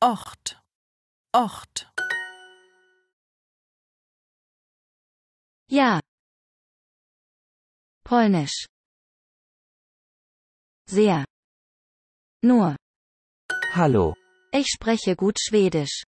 Ort, Ort, Ja. Polnisch. Sehr. Nur. Hallo. Ich spreche gut Schwedisch.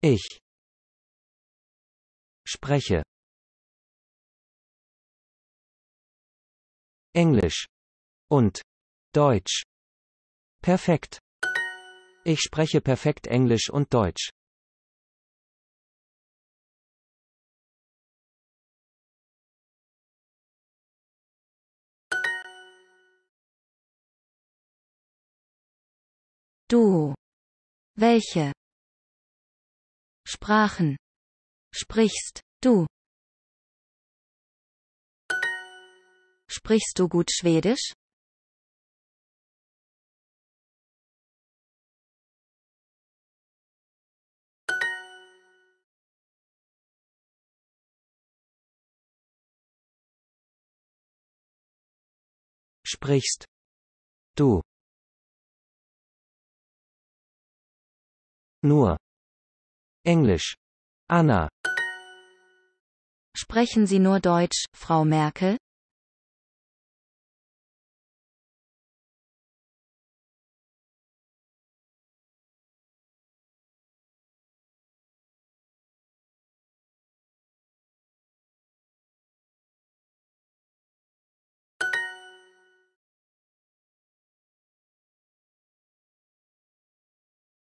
Ich spreche Englisch und Deutsch. Perfekt. Ich spreche perfekt Englisch und Deutsch. Du. Welche Sprachen sprichst du? Sprichst du gut Schwedisch? Sprichst du nur Englisch. Anna. Sprechen Sie nur Deutsch, Frau Merkel?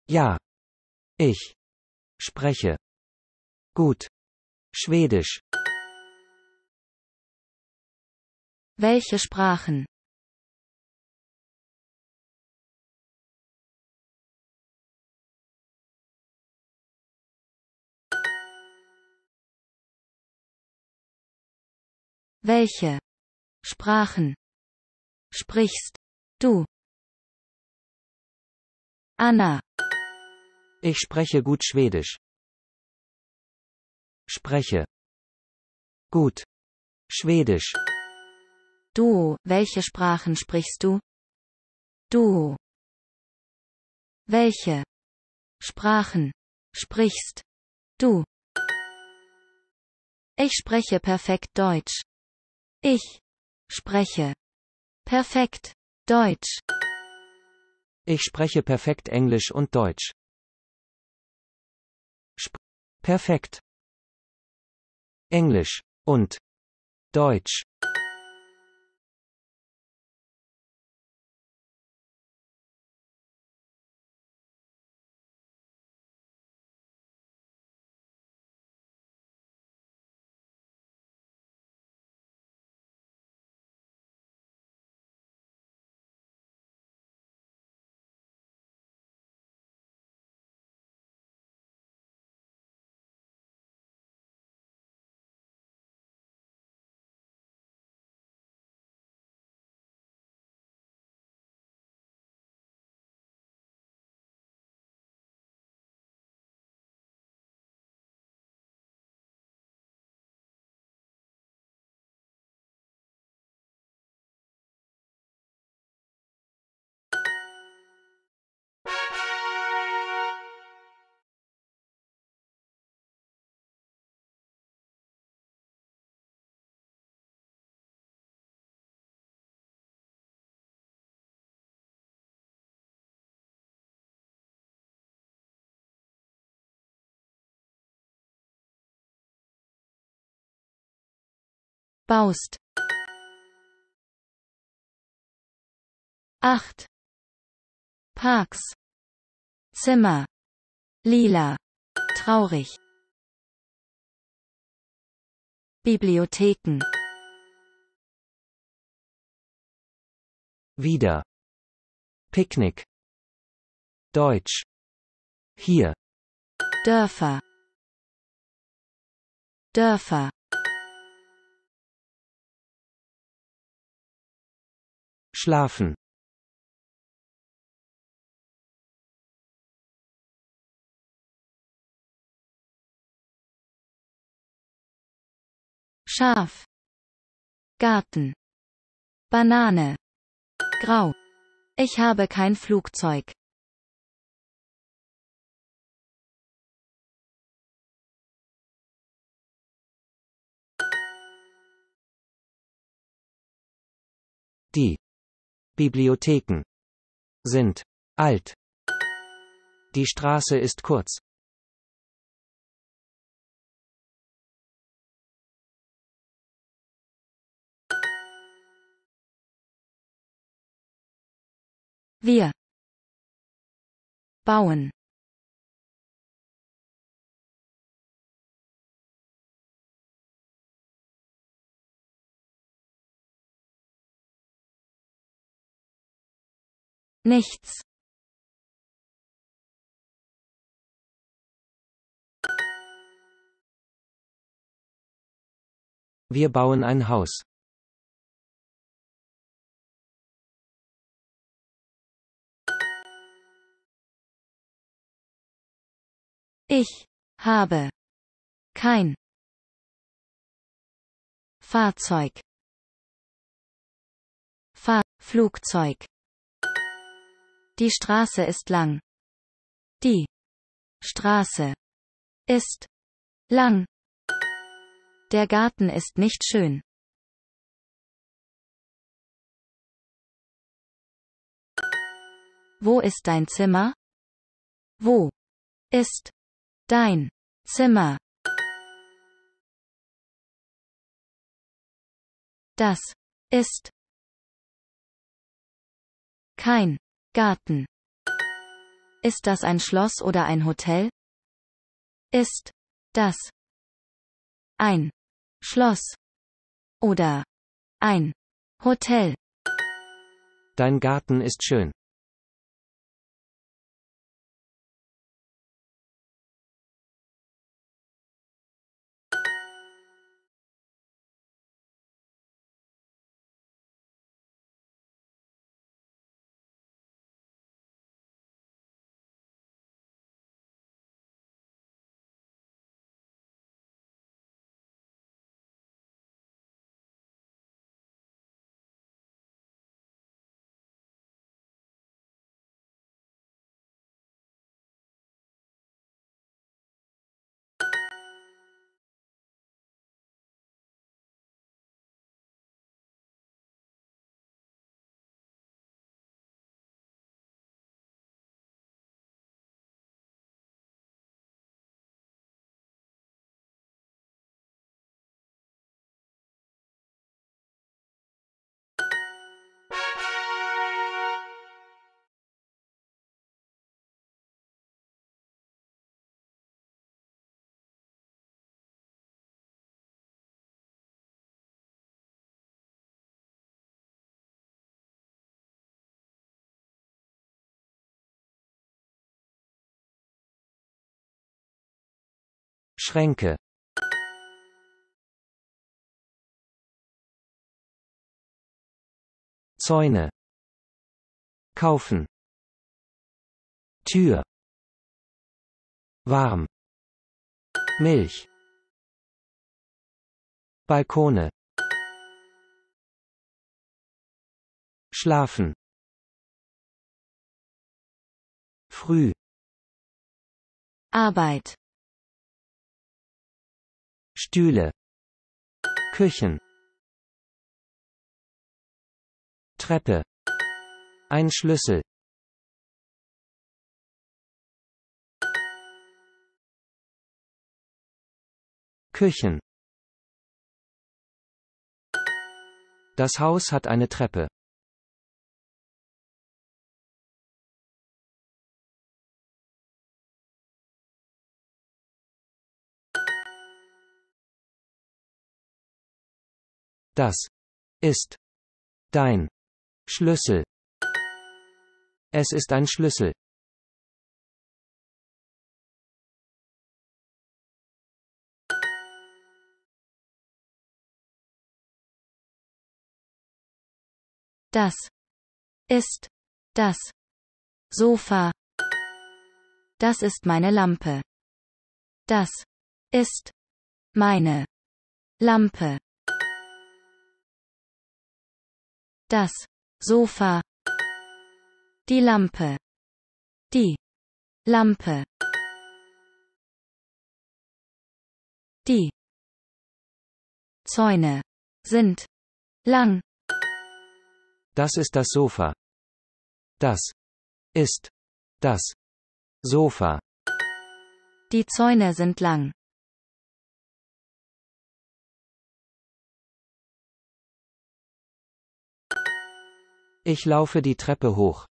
Ja. Ich spreche gut Schwedisch. Welche Sprachen? Welche Sprachen sprichst du? Anna. Ich spreche gut Schwedisch. Spreche gut Schwedisch. Du, welche Sprachen sprichst du? Du. Welche Sprachen sprichst du? Ich spreche perfekt Deutsch. Ich spreche perfekt Deutsch. Ich spreche perfekt Englisch und Deutsch. Perfekt. Englisch und Deutsch. Baust. Acht. Parks. Zimmer. Lila. Traurig. Bibliotheken. Wieder. Picknick. Deutsch. Hier. Dörfer. Dörfer. Schlafen Schaf Garten Banane Grau. Ich habe kein Flugzeug. Bibliotheken sind alt. Die Straße ist kurz. Wir bauen. Nichts. Wir bauen ein Haus. Ich habe kein Fahrzeug. Fahr Flugzeug. Die Straße ist lang. Die Straße ist lang. Der Garten ist nicht schön. Wo ist dein Zimmer? Wo ist dein Zimmer? Das ist kein Garten. Ist das ein Schloss oder ein Hotel? Ist das ein Schloss oder ein Hotel? Dein Garten ist schön. Schränke. Zäune. Kaufen. Tür. Warm. Milch. Balkone. Schlafen. Früh. Arbeit. Stühle. Küchen. Treppe. Ein Schlüssel. Küchen. Das Haus hat eine Treppe. Das ist dein Schlüssel. Es ist ein Schlüssel. Das ist das Sofa. Das ist meine Lampe. Das ist meine Lampe. Das Sofa. Die Lampe. Die Lampe. Die Zäune sind lang. Das ist das Sofa. Das ist das Sofa. Die Zäune sind lang. Ich laufe die Treppe hoch.